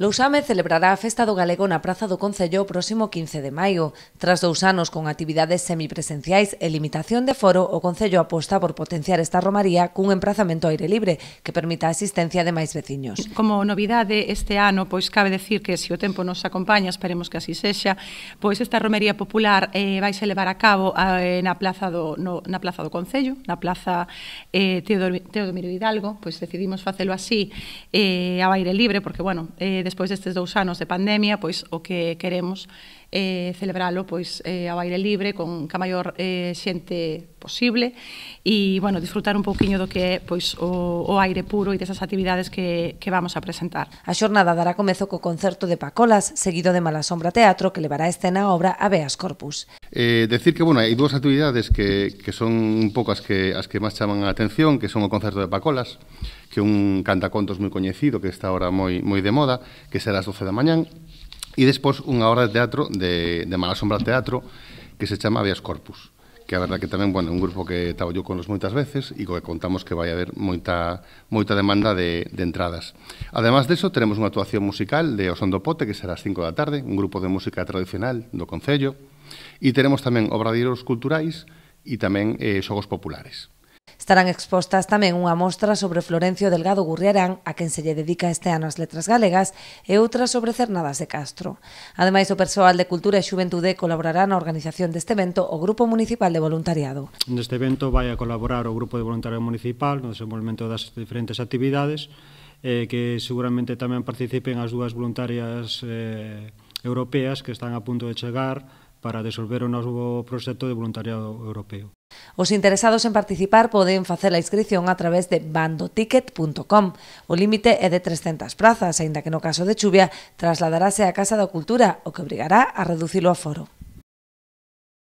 Lousame celebrará a Festa do Galego na Praza do Concello o próximo 15 de maio. Tras dous anos con actividades semipresenciais e limitación de foro, o Concello aposta por potenciar esta romaría cun emprazamento aire libre que permita a asistencia de máis veciños. Como novidade este ano, pois cabe decir que se o tempo nos acompaña, esperemos que así sexa, pois esta romería popular eh, vai se levar a cabo eh, na plaza do, no, na plaza do Concello, na plaza eh, Teodomiro Hidalgo, pois decidimos facelo así eh, ao aire libre, porque, bueno, eh, despois destes dous anos de pandemia, pois o que queremos eh, celebralo pois eh, ao aire libre con ca maior eh, xente posible e bueno, disfrutar un pouquiño do que é pois o, o aire puro e desas actividades que, que vamos a presentar. A xornada dará comezo co concerto de Pacolas, seguido de Malasombra Teatro, que levará a escena a obra Aveas Corpus. Eh, decir que, bueno, hai dúas actividades que, que son un pouco as que, as que máis chaman a atención, que son o concerto de Pacolas, que é un cantacontos moi coñecido que está ahora moi moi de moda, que será ás 12 da mañán, E despois unha obra de teatro de, de Mala Sombra Teatro que se chama Vias Corpus que a verdad que tamén, bueno, un grupo que traballo con los moitas veces e co que contamos que vai haber moita, moita demanda de, de entradas. Ademais eso, teremos unha actuación musical de Osondo Pote, que será ás 5 da tarde, un grupo de música tradicional do Concello, e teremos tamén obradeiros culturais e tamén eh, xogos populares. Estarán expostas tamén unha mostra sobre Florencio Delgado Gurriarán, a quen se lle dedica este ano as letras galegas, e outra sobre Cernadas de Castro. Ademais, o persoal de Cultura e Xuventude colaborará na organización deste evento o Grupo Municipal de Voluntariado. Neste evento vai a colaborar o Grupo de Voluntariado Municipal no desenvolvemento das diferentes actividades, eh, que seguramente tamén participen as dúas voluntarias eh, europeas que están a punto de chegar para desolver o novo proxecto de voluntariado europeo. Os interesados en participar poden facer a inscripción a través de bandoticket.com. O límite é de 300 prazas, aínda que no caso de chuvia trasladarase á Casa da Cultura, o que obrigará a reducir o aforo.